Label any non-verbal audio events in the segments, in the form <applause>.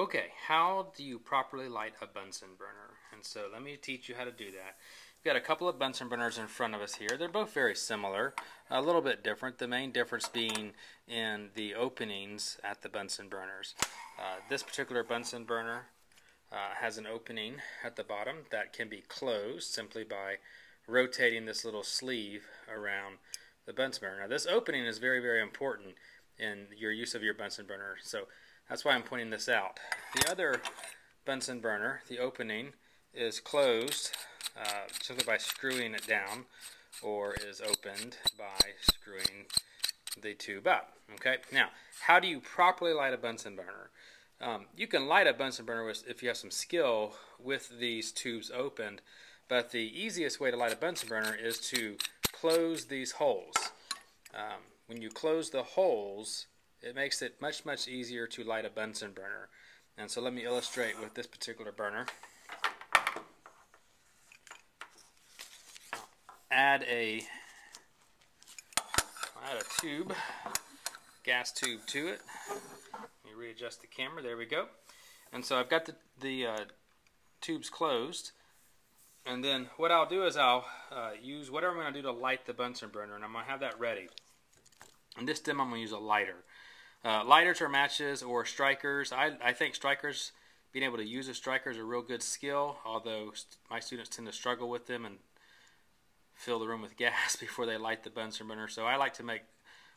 Okay, how do you properly light a Bunsen burner? And so let me teach you how to do that. We've got a couple of Bunsen burners in front of us here. They're both very similar, a little bit different. The main difference being in the openings at the Bunsen burners. Uh, this particular Bunsen burner uh, has an opening at the bottom that can be closed simply by rotating this little sleeve around the Bunsen burner. Now this opening is very, very important in your use of your Bunsen burner. So that's why I'm pointing this out. The other Bunsen burner, the opening, is closed uh, simply by screwing it down or is opened by screwing the tube up. Okay, now how do you properly light a Bunsen burner? Um, you can light a Bunsen burner with, if you have some skill with these tubes opened, but the easiest way to light a Bunsen burner is to close these holes. Um, when you close the holes, it makes it much, much easier to light a Bunsen burner. And so let me illustrate with this particular burner. Add a add a tube, gas tube to it. Let me readjust the camera. There we go. And so I've got the, the uh, tubes closed. And then what I'll do is I'll uh, use whatever I'm going to do to light the Bunsen burner. And I'm going to have that ready. In this demo, I'm going to use a lighter. Uh, lighters or matches or strikers. I, I think strikers, being able to use a striker is a real good skill, although st my students tend to struggle with them and fill the room with <laughs> gas before they light the Bunsen burner. So I like to make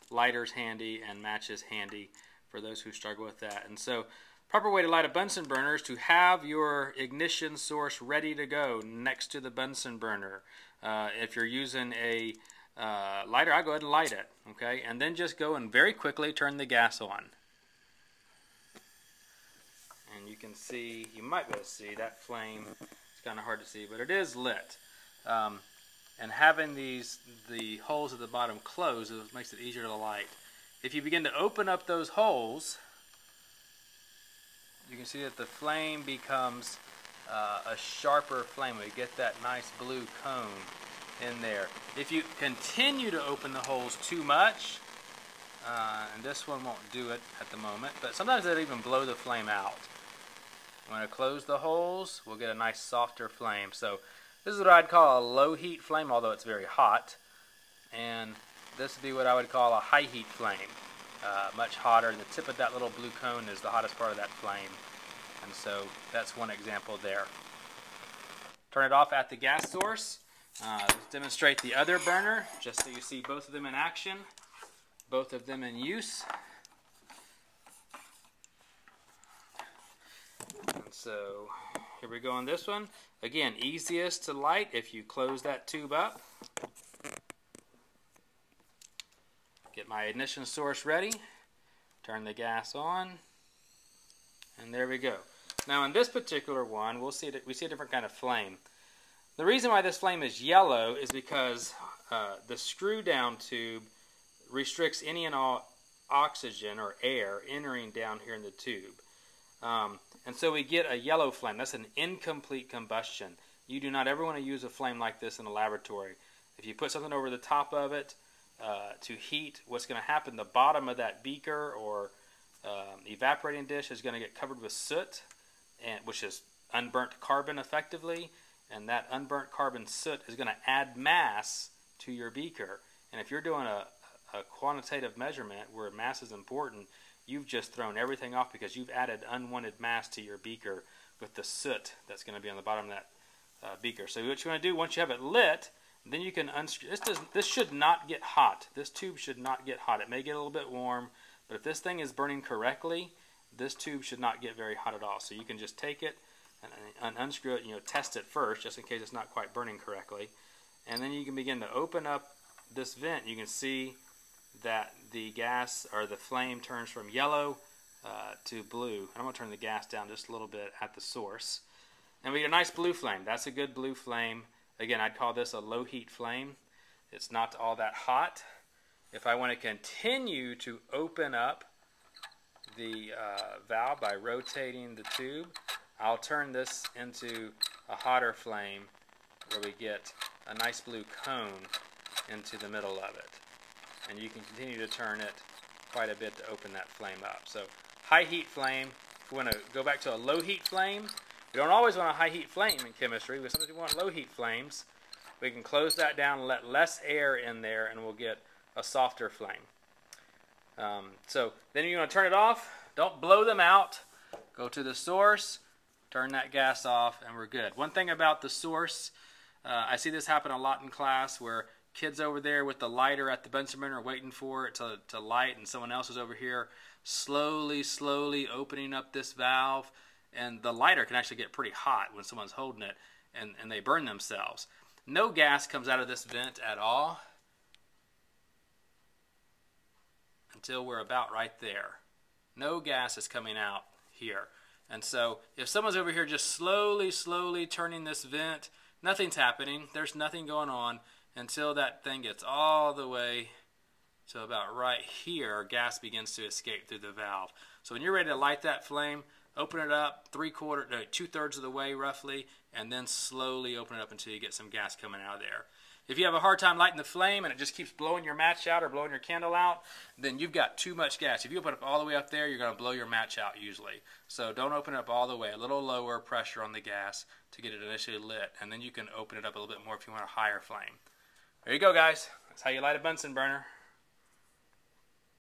lighters handy and matches handy for those who struggle with that. And so proper way to light a Bunsen burner is to have your ignition source ready to go next to the Bunsen burner. Uh, if you're using a uh, lighter, I go ahead and light it, okay? And then just go and very quickly turn the gas on. And you can see, you might be able to see that flame. It's kind of hard to see, but it is lit. Um, and having these the holes at the bottom closed it makes it easier to light. If you begin to open up those holes, you can see that the flame becomes uh, a sharper flame. We get that nice blue cone in there. If you continue to open the holes too much, uh, and this one won't do it at the moment, but sometimes it'll even blow the flame out. When I close the holes, we'll get a nice softer flame. So this is what I'd call a low heat flame, although it's very hot. And this would be what I would call a high heat flame. Uh, much hotter, the tip of that little blue cone is the hottest part of that flame. And so that's one example there. Turn it off at the gas source. Uh, demonstrate the other burner, just so you see both of them in action, both of them in use. And so here we go on this one. Again, easiest to light if you close that tube up. Get my ignition source ready. Turn the gas on. And there we go. Now in this particular one, we'll see we see a different kind of flame. The reason why this flame is yellow is because uh, the screw down tube restricts any and all oxygen or air entering down here in the tube. Um, and so we get a yellow flame. That's an incomplete combustion. You do not ever want to use a flame like this in a laboratory. If you put something over the top of it uh, to heat, what's going to happen, the bottom of that beaker or um, evaporating dish is going to get covered with soot, and, which is unburnt carbon effectively and that unburnt carbon soot is going to add mass to your beaker. And if you're doing a, a quantitative measurement where mass is important, you've just thrown everything off because you've added unwanted mass to your beaker with the soot that's going to be on the bottom of that uh, beaker. So what you want to do once you have it lit, then you can unscrew. This does this should not get hot. This tube should not get hot. It may get a little bit warm, but if this thing is burning correctly, this tube should not get very hot at all. So you can just take it and unscrew it, you know, test it first just in case it's not quite burning correctly. And then you can begin to open up this vent. You can see that the gas or the flame turns from yellow uh, to blue. I'm going to turn the gas down just a little bit at the source. And we get a nice blue flame. That's a good blue flame. Again, I'd call this a low heat flame. It's not all that hot. If I want to continue to open up the uh, valve by rotating the tube, I'll turn this into a hotter flame where we get a nice blue cone into the middle of it. And you can continue to turn it quite a bit to open that flame up. So high heat flame If we want to go back to a low heat flame. We don't always want a high heat flame in chemistry, but sometimes we want low heat flames. We can close that down and let less air in there and we'll get a softer flame. Um, so then you want to turn it off. Don't blow them out. Go to the source, turn that gas off, and we're good. One thing about the source, uh, I see this happen a lot in class where kids over there with the lighter at the Bunsen burner waiting for it to, to light and someone else is over here slowly, slowly opening up this valve and the lighter can actually get pretty hot when someone's holding it and, and they burn themselves. No gas comes out of this vent at all until we're about right there. No gas is coming out here. And so if someone's over here just slowly, slowly turning this vent, nothing's happening. There's nothing going on until that thing gets all the way to about right here, gas begins to escape through the valve. So when you're ready to light that flame, open it up three quarter, no, two thirds of the way roughly, and then slowly open it up until you get some gas coming out of there. If you have a hard time lighting the flame and it just keeps blowing your match out or blowing your candle out, then you've got too much gas. If you open it up all the way up there, you're going to blow your match out usually. So don't open it up all the way. A little lower pressure on the gas to get it initially lit, and then you can open it up a little bit more if you want a higher flame. There you go, guys. That's how you light a Bunsen burner.